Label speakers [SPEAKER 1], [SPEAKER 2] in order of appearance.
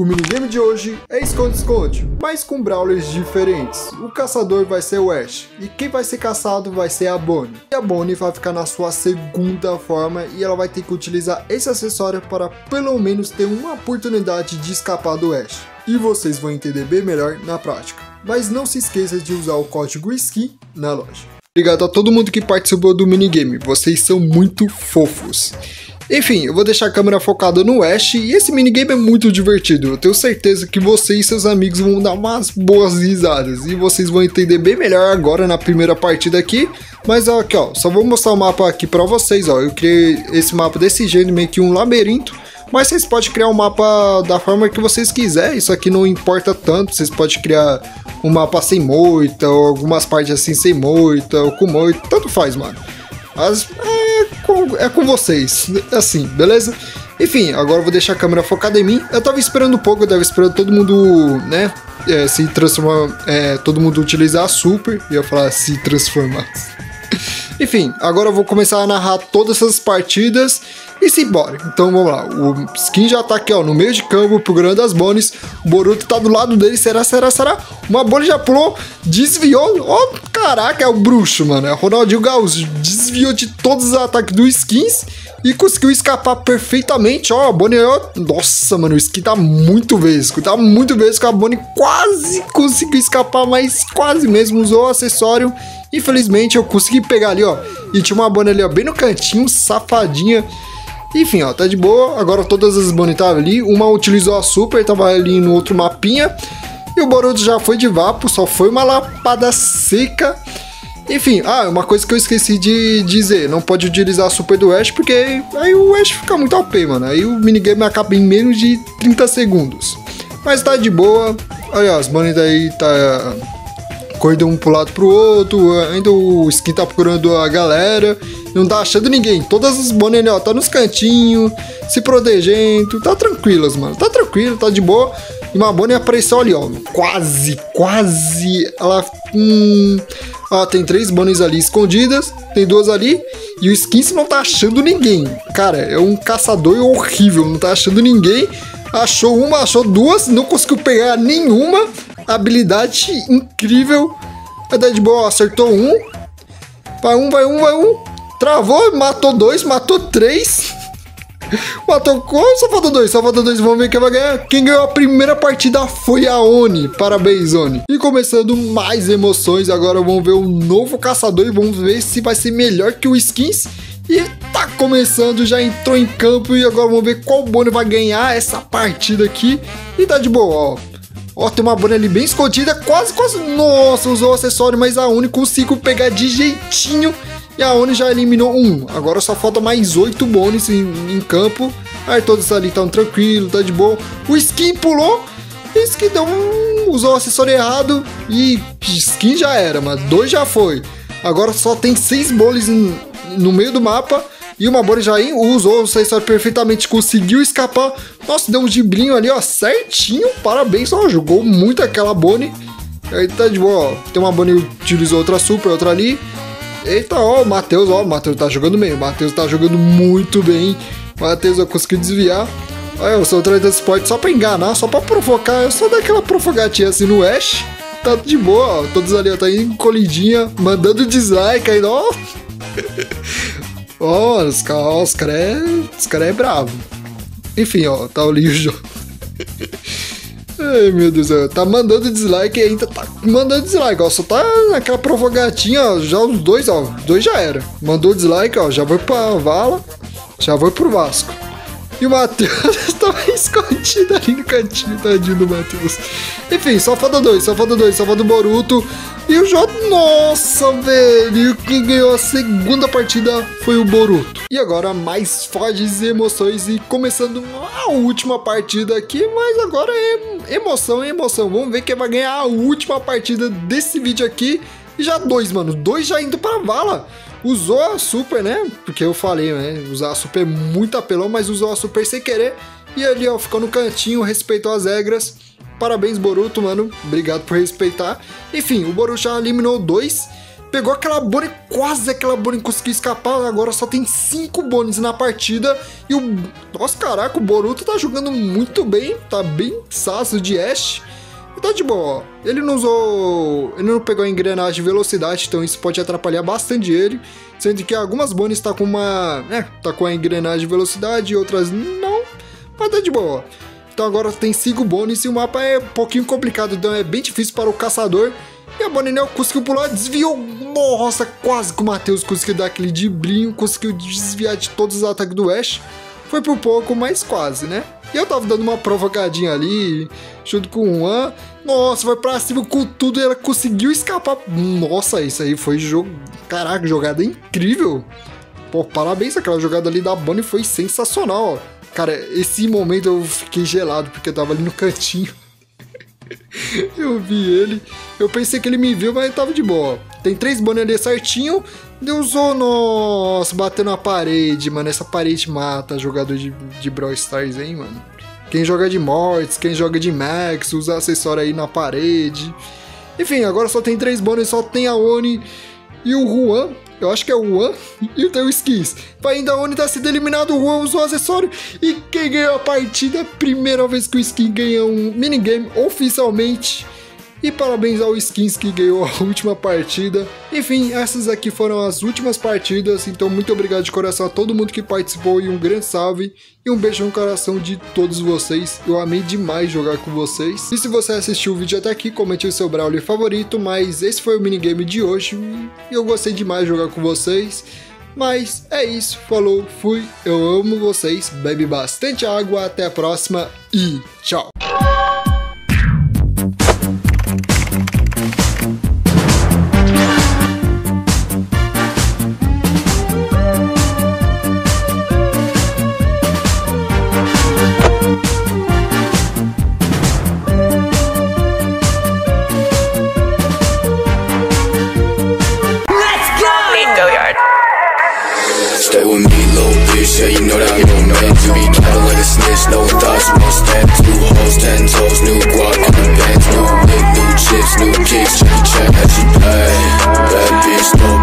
[SPEAKER 1] O minigame de hoje é esconde-esconde, mas com brawlers diferentes. O caçador vai ser o Ash, e quem vai ser caçado vai ser a Bonnie. E a Bonnie vai ficar na sua segunda forma e ela vai ter que utilizar esse acessório para pelo menos ter uma oportunidade de escapar do Ash. E vocês vão entender bem melhor na prática. Mas não se esqueça de usar o código SKI na loja. Obrigado a todo mundo que participou do minigame, vocês são muito fofos. Enfim, eu vou deixar a câmera focada no Ash e esse minigame é muito divertido. Eu tenho certeza que você e seus amigos vão dar umas boas risadas e vocês vão entender bem melhor agora na primeira partida aqui. Mas ó, aqui ó, só vou mostrar o mapa aqui pra vocês, ó. Eu criei esse mapa desse jeito, meio que um labirinto. Mas vocês podem criar um mapa da forma que vocês quiserem, isso aqui não importa tanto. Vocês podem criar um mapa sem moita, ou algumas partes assim sem moita, ou com moita, tanto faz, mano. Mas é com, é com vocês, assim, beleza? Enfim, agora eu vou deixar a câmera focada em mim. Eu tava esperando um pouco, eu tava esperando todo mundo, né, é, se transformar, é, todo mundo utilizar a super, e eu falar se transformar. Enfim, agora eu vou começar a narrar todas essas partidas e simbora. Então vamos lá. O Skin já tá aqui, ó, no meio de campo, procurando as bones. O Boruto tá do lado dele. Será, será, será? Uma bolha já pulou, desviou. Ó, oh, caraca, é o bruxo, mano. É o Ronaldinho Gaúcho. Desviou de todos os ataques do Skins e conseguiu escapar perfeitamente. Ó, a Bonnie, ó, nossa, mano, o skin tá muito vesco, tá muito vesco. A Bonnie quase conseguiu escapar, mas quase mesmo usou o acessório Infelizmente eu consegui pegar ali, ó. E tinha uma Bonnie ali, ó, bem no cantinho, safadinha. Enfim, ó, tá de boa. Agora todas as Bonnie estavam ali. Uma utilizou a Super, tava ali no outro mapinha. E o Boruto já foi de vapo, só foi uma lapada seca. Enfim, ah, uma coisa que eu esqueci de dizer, não pode utilizar a Super do Ash, porque aí o Ash fica muito OP, mano. Aí o minigame acaba em menos de 30 segundos. Mas tá de boa. Olha, as Bonnie daí tá correndo um pro lado pro outro, ainda o skin tá procurando a galera, não tá achando ninguém. Todas as bonecas, ó, tá nos cantinhos, se protegendo, tá tranquilas, mano. Tá tranquilo, tá de boa. E uma Bonnie apareceu ali, ó. Quase, quase. Ela. Hum. Ó, tem três Bonnies ali escondidas. Tem duas ali. E o Skins não tá achando ninguém. Cara, é um caçador horrível. Não tá achando ninguém. Achou uma, achou duas. Não conseguiu pegar nenhuma habilidade incrível. A Deadball acertou um. Vai um, vai um, vai um. Travou, matou dois, matou três. Matou como? Só falta dois, só falta dois. Vamos ver quem vai ganhar. Quem ganhou a primeira partida foi a Oni. Parabéns, Oni. E começando mais emoções, agora vamos ver o novo caçador e vamos ver se vai ser melhor que o Skins. E tá começando, já entrou em campo e agora vamos ver qual Bonnie vai ganhar essa partida aqui. E tá de boa, ó. Ó, tem uma Bonnie ali bem escondida, quase, quase. Nossa, usou o acessório, mas a Uni conseguiu pegar de jeitinho. E a Oni já eliminou um. Agora só falta mais oito bônus em, em, campo. Aí todos ali estão tranquilos, tá de boa. O skin pulou. Skin deu um, usou o acessório errado. E skin já era, mas dois já foi. Agora só tem seis bônus no meio do mapa. E o Mabori já usou o acessório perfeitamente, conseguiu escapar. Nossa, deu um gibrinho ali, ó, certinho. Parabéns, ó, jogou muito aquela Bonnie. Aí tá de boa, ó. Tem uma Bonnie utilizou outra super, outra ali. Eita, ó, o Matheus, ó, o Matheus tá jogando bem. O Matheus tá jogando muito bem. O Matheus conseguiu desviar. Olha, eu sou traidor de esporte só pra enganar, só pra provocar. Eu só dar aquela provogatinha assim no Ash. Tá de boa, ó. Todos ali, ó, tá indo colidinha, mandando dislike aí, ó. Ó, os caras os cara é, cara é bravo. Enfim, ó, tá o livro. Ai, meu Deus céu. Tá mandando dislike ainda tá mandando dislike, ó. Só tá naquela provogatinha, ó. Já os dois, ó. Os dois já era. Mandou dislike, ó. Já foi pra vala. Já foi pro Vasco. E o Matheus tava escondido ali no cantinho, tadinho do Matheus. Enfim, só falta dois, só falta dois, só falta o Boruto. E o Jota, nossa, velho, quem ganhou a segunda partida foi o Boruto. E agora mais fortes emoções e começando a última partida aqui, mas agora é emoção, é emoção. Vamos ver quem vai ganhar a última partida desse vídeo aqui. E já dois, mano, dois já indo pra vala. Usou a super, né? Porque eu falei, né? Usar a super é muito apelão, mas usou a super sem querer. E ali, ó, ficou no cantinho, respeitou as regras. Parabéns, Boruto, mano. Obrigado por respeitar. Enfim, o Boruto já eliminou dois. Pegou aquela Bonnie, quase aquela Bonnie conseguiu escapar. Agora só tem 5 Bones na partida. E o. Nossa, caraca, o Boruto tá jogando muito bem. Tá bem saço de Ash. Tá de boa. Ele não usou. Ele não pegou a engrenagem de velocidade, então isso pode atrapalhar bastante ele. Sendo que algumas Bones tá com uma. É, tá com a engrenagem de velocidade outras não. Mas tá de boa. Então agora tem 5 Bones e o mapa é um pouquinho complicado, então é bem difícil para o caçador. E a Boninel conseguiu pular, desviou. Nossa, quase que o Matheus conseguiu dar aquele driblinho, conseguiu desviar de todos os ataques do Ash. Foi por pouco, mas quase, né? E eu tava dando uma provocadinha ali, junto com o Juan. Nossa, foi pra cima com tudo e ela conseguiu escapar. Nossa, isso aí foi jogo. Caraca, jogada incrível. Pô, parabéns, aquela jogada ali da Bonnie foi sensacional, ó. Cara, esse momento eu fiquei gelado, porque eu tava ali no cantinho. eu vi ele, eu pensei que ele me viu, mas tava de boa. Tem três bônus ali certinho. Deus, oh, nossa, batendo na parede, mano. Essa parede mata jogador de, de Brawl Stars, hein, mano. Quem joga de Mortis, quem joga de Max, usa acessório aí na parede. Enfim, agora só tem três bônus, só tem a Oni e o Juan. Eu acho que é o Juan e tem o Skins. Ainda a Oni tá sendo eliminado, o Juan usou o acessório. E quem ganhou a partida? Primeira vez que o Skin ganha um minigame oficialmente. E parabéns ao Skins que ganhou a última partida. Enfim, essas aqui foram as últimas partidas. Então, muito obrigado de coração a todo mundo que participou. E um grande salve. E um beijo no coração de todos vocês. Eu amei demais jogar com vocês. E se você assistiu o vídeo até aqui, comente o seu Brawler favorito. Mas esse foi o minigame de hoje. E eu gostei demais de jogar com vocês. Mas é isso, falou, fui, eu amo vocês, bebe bastante água, até a próxima e tchau!
[SPEAKER 2] Stay with me, little bitch, yeah, you know that you don't meant to be cattle like a snitch, no thoughts, you won't hoes, ten toes, new guac, new bands, new lick, new chips, new kicks. Check, check, that you pay, bad bitch, no